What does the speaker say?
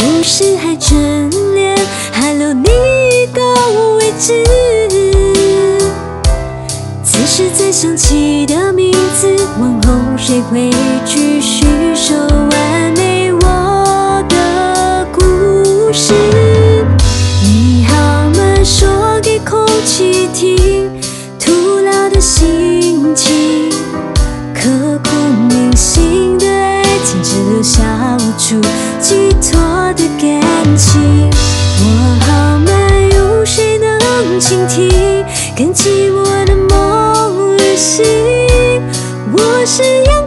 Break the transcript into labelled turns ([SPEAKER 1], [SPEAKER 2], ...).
[SPEAKER 1] 故事还眷恋，还留你的位置。此时再想起的名字，往后谁会继续说完美我的故事？你好吗？说给空气听，徒劳的心情，刻骨铭心的爱情，只留下无处寄托倾听？跟寂寞的梦旅行。我是阳